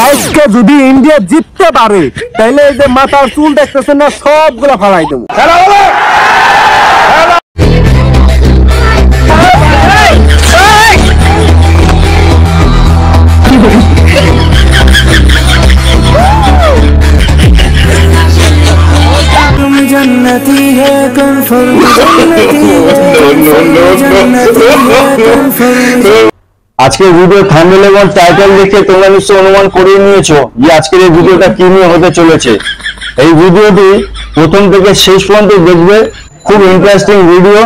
আজকে যদি ইন্ডিয়া জিততে পারে তাহলে এই যে মাথার চুল দেখতেছেন না সবগুলো ফালাই দেবো जन्नती है कन्फर्म जन्नती है जन्नती है कन्फर्म আজকের ভিডিও থাম্বনেল এবং টাইটেল দেখে তোমরা নিশ্চয়ই অনুমান করে নিয়েছো যে আজকের এই ভিডিওটা কি নিয়ে হতে চলেছে। এই ভিডিওটি প্রথম থেকে শেষ পর্যন্ত দেখবে, খুব ইন্টারেস্টিং ভিডিও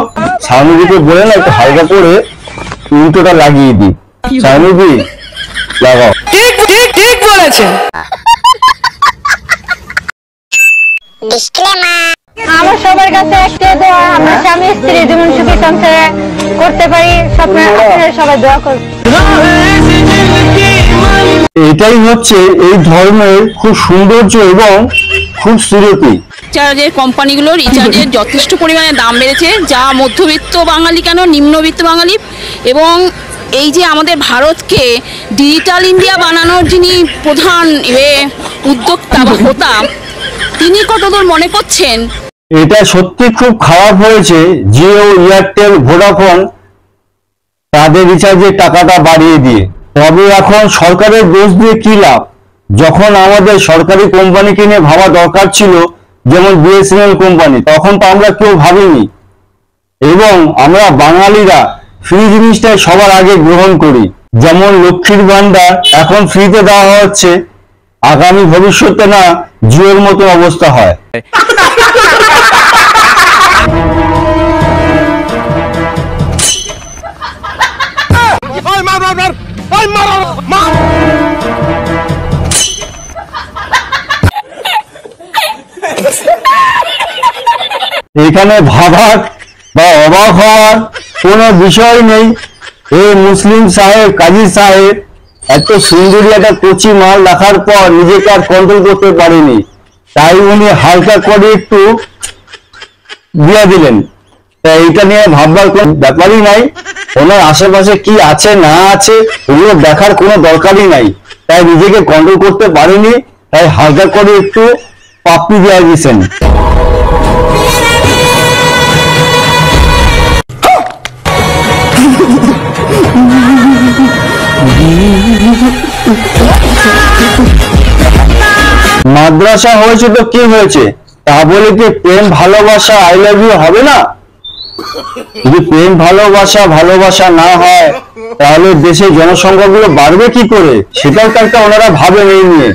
স্বামীজিকে বলে না, একটু হালকা করে উল্টোটা লাগিয়ে দিই। স্বামীজি, লাগাও। ঠিক ঠিক ঠিক বলেছেন। সবার কাছে একটা দোয়া আমরা স্বামী স্ত্রী জীবন সুখী সংসারে করতে পারি স্বপ্ন আপনারা সবাই দোয়া করবেন এটাই হচ্ছে এই ধর্মের খুব সৌন্দর্য এবং খুব স্মৃতি রিচার্জের কোম্পানিগুলো রিচার্জের যথেষ্ট পরিমাণে দাম বেড়েছে যা মধ্যবিত্ত বাঙালি কেন নিম্নবিত্ত বাঙালি? এবং এই যে আমাদের ভারতকে ডিজিটাল ইন্ডিয়া বানানোর যিনি প্রধান উদ্যোক্তা বা হোতা তিনি কতদূর মনে করছেন? এটা সত্যি খুব খারাপ হয়েছে, জিও, এয়ারটেল ভোডাফোন তাদের রিচার্জের টাকাটা বাড়িয়ে দিয়ে। তবে এখন সরকারের দোষ দিয়ে কি লাভ? যখন আমাদের সরকারি কোম্পানিকে নিয়ে ভাবা দরকার ছিল, যেমন বিএসএনএল কোম্পানি, তখন তো আমরা কেউ ভাবিনি। এবং আমরা বাঙালিরা ফ্রি জিনিসটাই সবার আগে গ্রহণ করি। যেমন লক্ষ্মীর ভান্ডার এখন ফ্রিতে দেওয়া হচ্ছে। আগামী ভবিষ্যতে না জিওর মতো অবস্থা হয়। এখানে ভাবার বা অবাক হওয়ার কোনো বিষয় নেই। এই মুসলিম সাহেব কাজী সাহেব এত সুন্দরী একটা কচি মাল রাখার পর নিজেকে আর কন্ট্রোল করতে পারেনি। তাই উনি হালকা করে একটু দিয়ে দিলেন। তা এটা নিয়ে ভাববার কোনো ব্যাপারই নাই। ওনার আশেপাশে কি আছে, না আছে ওগুলো দেখার কোনো দরকারই নাই। তাই নিজেকে কন্ট্রোল করতে পারেনি, তাই হালকা করে একটু পাপ্পি দিয়ে দিয়েছেন মাদ্রাসা হয়েছে তো কি হয়েছে? তা বলে কি প্রেম, ভালোবাসা আই লাভ ইউ হবে না? যদি প্রেম, ভালোবাসা ভালোবাসা না হয়, তাহলে দেশের জনসংখ্যা গুলো বাড়বে কি করে? সেটাও তো একটা ওনারা ভাবেন এই নিয়ে।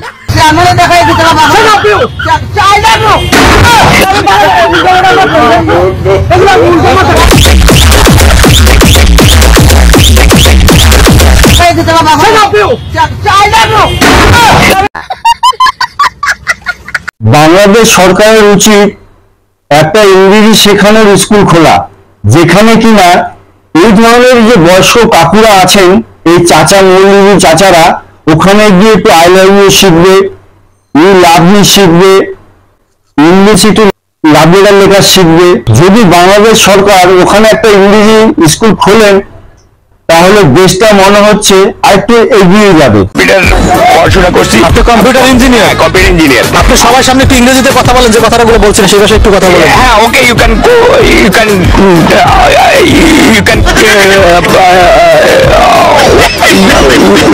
বাংলাদেশ সরকারের উচিত একটা ইংরেজি শেখানোর স্কুল খোলা, যেখানে কিনা এই ধরনের যে বয়স্ক কাকুরা আছেন, এই চাচা মৌলবী চাচারা, ওখানে গিয়ে একটু আই লাভ ইউ শিখবে ইউ লাভ মি শিখবে ইংলিশ একটু লাভ লেখা শিখবে। যদি বাংলাদেশ সরকার ওখানে একটা ইংরেজি স্কুল খোলেন তাহলে দেশটা মনে হচ্ছে আরেকটু এগিয়ে যাবে। কম্পিউটার পড়াশোনা করছি। আপনি কম্পিউটার ইঞ্জিনিয়ার কম্পিউটার ইঞ্জিনিয়ার আপনি সবার সামনে একটু ইংরেজিতে কথা বলেন যে কথাগুলো বলছেন সে বিষয়ে একটু কথা বলেন। হ্যাঁ okay you can go you can you can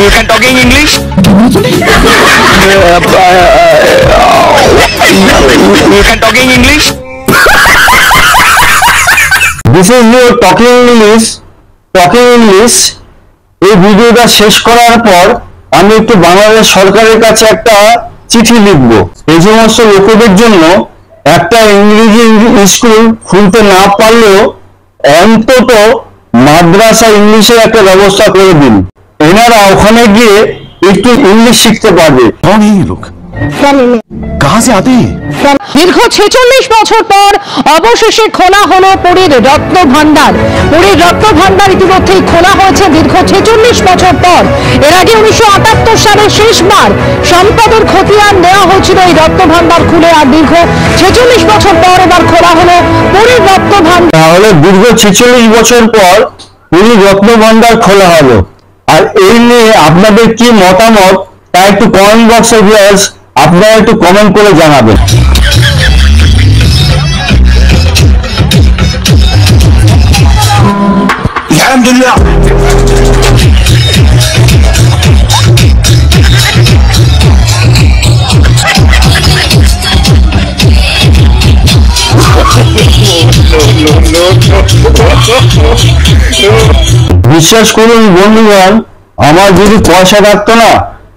you can talking English you can talking English this is your talking English talking English. এই ভিডিওটা শেষ করার পর আমি একটু বাংলাদেশ সরকারের কাছে একটা চিঠি লিখব। এই সমস্ত লোকেদের জন্য একটা ইংরেজি স্কুল খুলতে না পারলেও অন্তত মাদ্রাসা ইংলিশের একটা ব্যবস্থা করে দিন। এনারা ওখানে গিয়ে একটু ইংলিশ শিখতে পারবে। कौन কাহা দীর্ঘ ছেচল্লিশ বছর পর অবশেষে খোলা হলো পুরীর রত্ন ভান্ডার পুরীর রত্ন ভান্ডার ইতিমধ্যেই খোলা হয়েছে দীর্ঘ ছেচল্লিশ বছর পর। এর আগে উনিশশো সালে শেষবার সম্পদের খতিয়ান দেওয়া হয়েছিল এই রত্ন ভান্ডার খুলে আর দীর্ঘ ছেচল্লিশ বছর পর এবার খোলা হলো পুরীর রত্ন ভান্ডার তাহলে দীর্ঘ ছেচল্লিশ বছর পর পুরীর রত্ন ভান্ডার খোলা হলো। আর এই নিয়ে আপনাদের কি মতামত? তা একটু কমেন্ট বক্সে ভিউয়ার্স আপনারা একটু কমেন্ট করে জানাবেন। বিশ্বাস করুন বন্ধুগণ আমার যদি পয়সা থাকতো না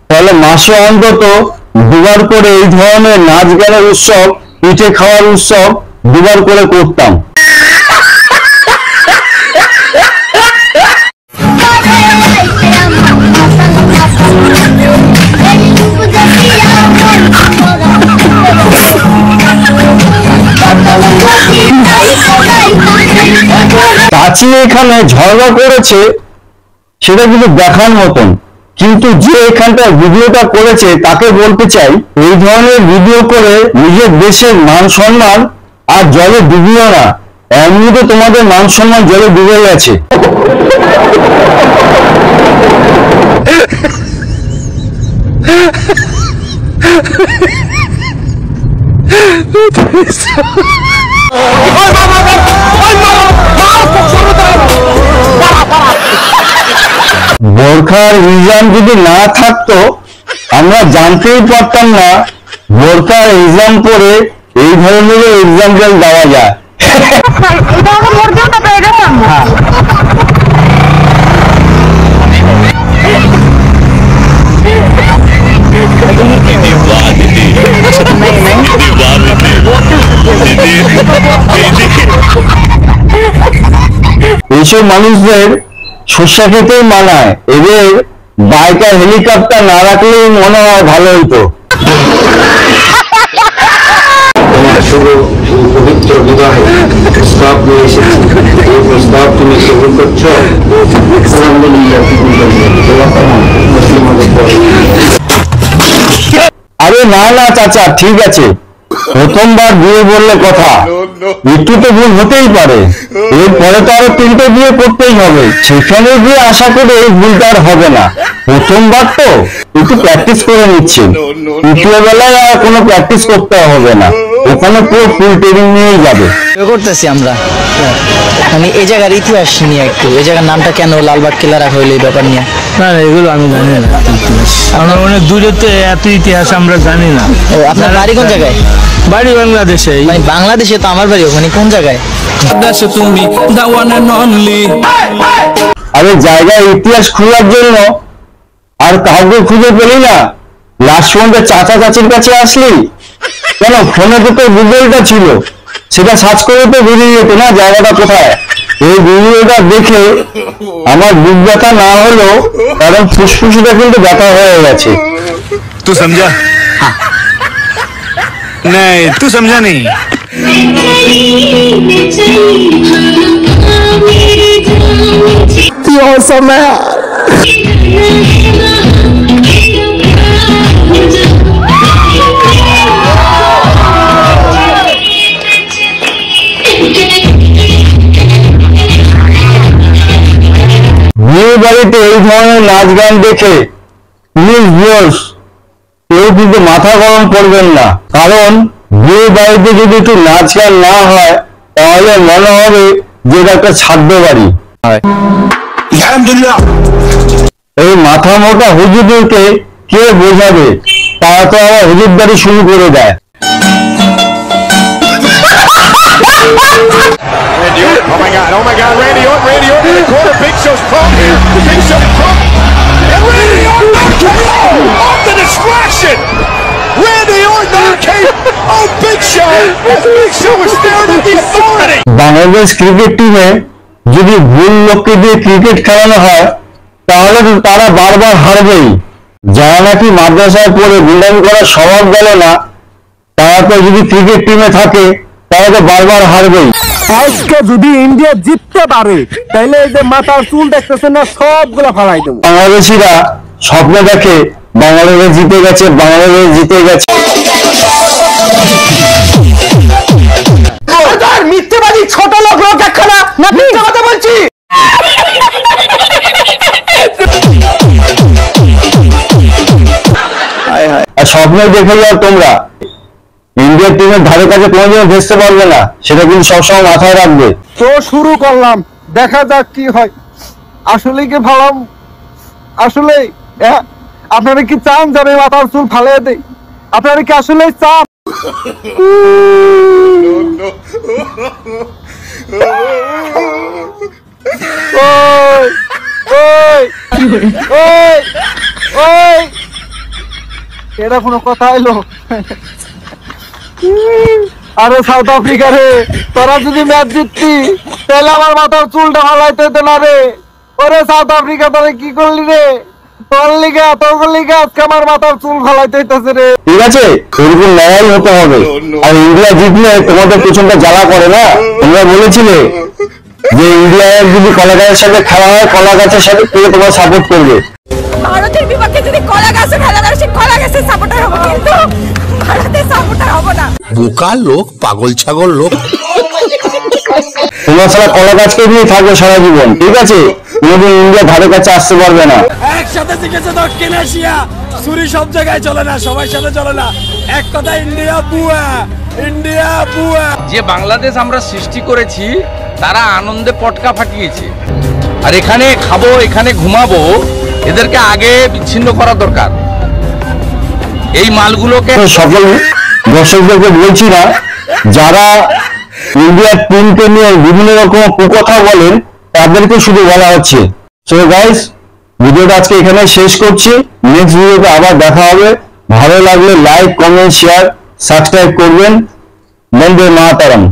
তাহলে মাসে অন্তত দুবার করে এই ধরনের নাচ গানের উৎসব, পিঠে খাওয়ার উৎসব দুবার করে করতাম। চাচি এখানে ঝগড়া করেছে, সেটা কিন্তু দেখার মতন। কিন্তু যে এখানটা ভিডিওটা করেছে তাকে বলতে চাই এই ধরনের ভিডিও করে নিজের দেশের মান সম্মান আর জলে ডুবিও না। এমনিতে তোমাদের মান সম্মান জলে ডুবে গেছে। বোরখার এক্সাম যদি না থাকতো, আমরা জানতেই পারতাম না বোরখার এক্সাম পরে এই ধরনের এক্সাম দেওয়া যায়। এইসব মানুষদের সর্ষা খেতেই মানায়। এদের বাইক আর হেলিকপ্টার না রাখলেই মনে হয় ভালো হইতো। শুভ পবিত্র বিবাহে প্রস্তাব নিয়ে এসেছি। এই প্রস্তাব তুমি করছ? আরে না না চাচা ঠিক আছে। প্রথমবার বিয়ে বললে কথা। একটু তো ভুল হতেই পারে। এরপরে তো আরও তিনটে বিয়ে করতেই হবে। সেখানে গিয়ে আশা করে এই ভুলটা আর হবে না। প্রথমবার তো। একটু প্র্যাকটিস করে নিচ্ছেন দ্বিতীয় বেলায় আর কোনো প্র্যাকটিস করতে হবে না। ওখানে পুরো ফুল ট্রেনিং নিয়েই যাবে। করতেছি আমরা। মানে এই জায়গার ইতিহাস নিয়ে একটু। এই জায়গার নামটা কেন লালবাগ কেল্লা রাখা হইল এই ব্যাপার নিয়ে? না এগুলো আমি জানি না। আমরা অনেক দূরে তো এত ইতিহাস আমরা জানি না। আপনার বাড়ি কোন জায়গায়? বাড়ি বাংলাদেশে মানে বাংলাদেশে তো আমার বাড়ি ওখানে কোন জায়গায়? তুমি দা ওয়ান এন্ড অনলি আরে জায়গার ইতিহাস খোঁজার জন্য আর কাউকে খুঁজে পেলি না। লাস্ট পর্যন্ত চাচা চাচির কাছে আসলি। কেন? ফোনে তো তোর গুগলটা ছিল। সেটা সার্চ করে তো বেরিয়ে যেত না জায়গাটা কোথায়? এই ভিডিওটা দেখে আমার বুক ব্যথা না হলো কারণ ফুসফুসিটা কিন্তু ব্যথা হয়ে গেছে तू समझा नहीं तू समझा नहीं বিয়ে বাড়িতে এই ধরনের নাচ গান দেখে প্লিজ ভিউয়ার্স কেউ কিন্তু মাথা গরম করবেন না। কারণ বিয়ে বাড়িতে যদি একটু নাচ গান না হয় তাহলে মনে হবে যে এটা একটা ছাদ্য বাড়ি। এই মাথা মোটা হুজুরদেরকে কে বোঝাবে? তারা তো আবার হুজুরদারি শুরু করে দেয়। Randy Orton, oh my god, oh my god, Randy Orton, Randy Orton in the corner, Big Show's prone Big Show prone, and Randy Orton RKO off the distraction! Randy Orton RKO, oh Big Show, as Big Show was staring at the authority! Bangladesh cricket টিমে যদি ভুল লোককে দিয়ে cricket খেলানো হয় তাহলে তো তারা বারবার হারবেই যারা নাকি মাদ্রাসায় পড়ে গুন্ডামি করার স্বভাব গেল না তারা তো যদি ক্রিকেট টিমে থাকে তারা তো বারবার হারবেই। আজকে যদি ইন্ডিয়া জিততে পারে তাহলে এই যে মাথার চুল দেখতেছেন না সবগুলা ফালাই দেবো। বাংলাদেশিরা স্বপ্ন দেখে বাংলাদেশ জিতে গেছে বাংলাদেশ জিতে গেছে। মিথ্যেবাদী ছোট লোক লোক একখানা না মিথ্যে কথা বলছি। আর দেখে যাও তোমরা। ইন্ডিয়ার টিমের ধারে কাছে কোনোদিনও ভেসতে পারবে না। সেটা কিন্তু সবসময় মাথায় রাখবে। তো শুরু করলাম। দেখা যাক কি হয়। আসলে কি ভালো? আসলে আপনারা কি চান যে আমি মাথার চুল ফালিয়ে দেই? আপনারা কি আসলে চান? এটা কোনো কথা এলো? আরে সাউথ আফ্রিকা রে তোরা যদি ম্যাচ জিততি তাহলে আমার মাথার চুলটা ফালাইতে হতো না রে। ওরে সাউথ আফ্রিকা তোরা কি করলি রে? তোর লিগা তোর লিগা আজকে আমার মাথার চুল ফালাইতে হইতেছে রে। ঠিক আছে এরকম লড়াই হতে হবে। আর ইন্ডিয়া জিতলে তোমাদের পেছনটা জ্বালা করে না? তোমরা বলেছিলে যে ইন্ডিয়ার যদি কলা গাছের সাথে খেলা হয় কলা গাছের সাথে কে তোমার সাপোর্ট করবে? ভারতের বিপক্ষে যদি কলা গাছে খেলা করে সে কলা গাছের সাপোর্টার হব কিন্তু ভারতের সাপোর্টার বোকা লোক পাগল ছাগল লোক। তোমরা সারা কলা গাছকে নিয়ে থাকবে সারা জীবন ঠিক আছে? কোনোদিন ইন্ডিয়া ধারে কাছে আসতে পারবে না। একসাথে শিখেছে দক্ষিণ এশিয়া। ছুরি সব জায়গায় চলে না সবার সাথে চলে না। এক কথা ইন্ডিয়া বুয়া ইন্ডিয়া বুয়া। যে বাংলাদেশ আমরা সৃষ্টি করেছি তারা আনন্দে পটকা ফাটিয়েছে। আর এখানে খাব এখানে ঘুমাবো এদেরকে আগে বিচ্ছিন্ন করা দরকার। এই মালগুলোকে সকল দর্শকদেরকে বলছি না, যারা ইন্ডিয়ার টিমকে নিয়ে বিভিন্ন রকম কুকথা বলেন, তাদেরকে শুধু বলা হচ্ছে। সো গাইস ভিডিওটা আজকে এখানে শেষ করছি। নেক্সট ভিডিওতে আবার দেখা হবে। ভালো লাগলে লাইক কমেন্ট শেয়ার সাবস্ক্রাইব করবেন। বন্দে মাতারাম।